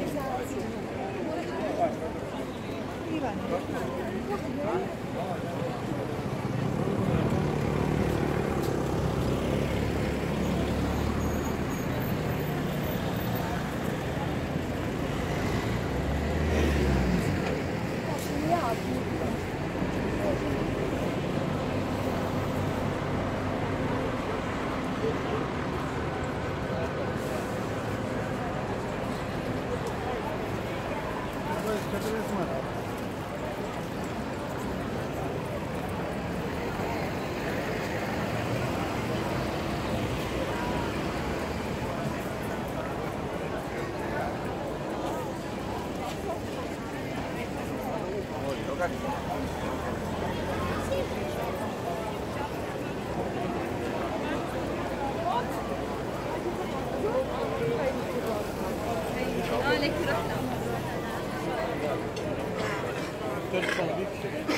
Thank you. Todos convictos.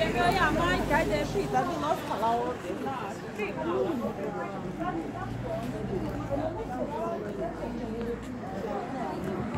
Thank you.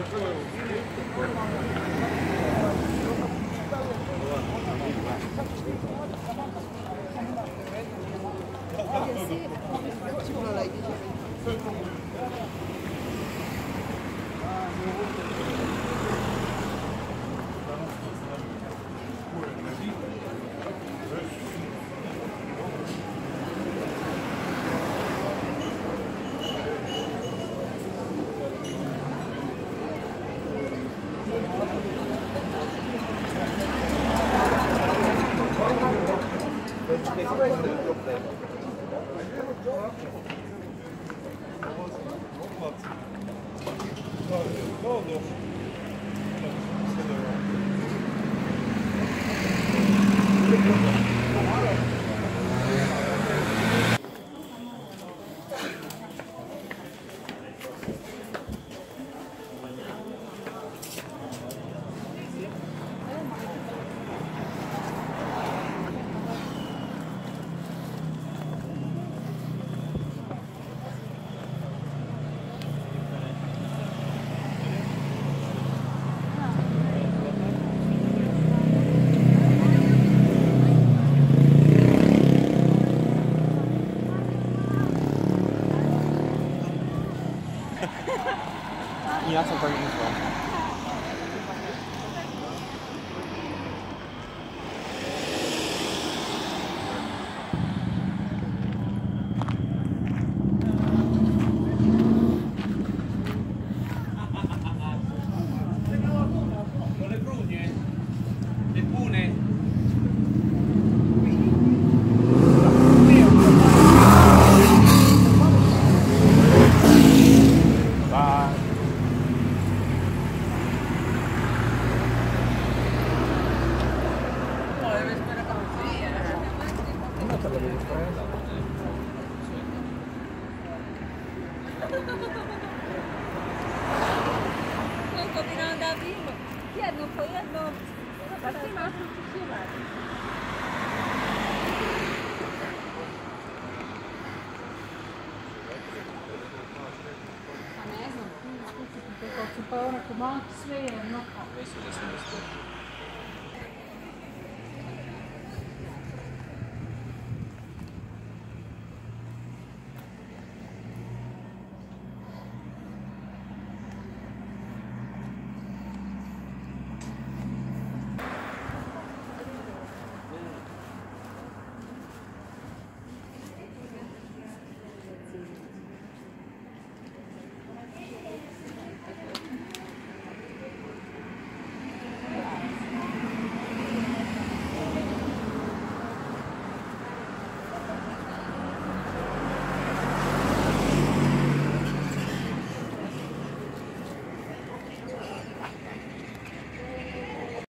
Thank you. oh, louco. 皆さんこれいいですか non combinano da vivo chi è non poi è non ma sì ma sì ma Ne znam, kako se pa ono komad sve je jedno. Vesele sam da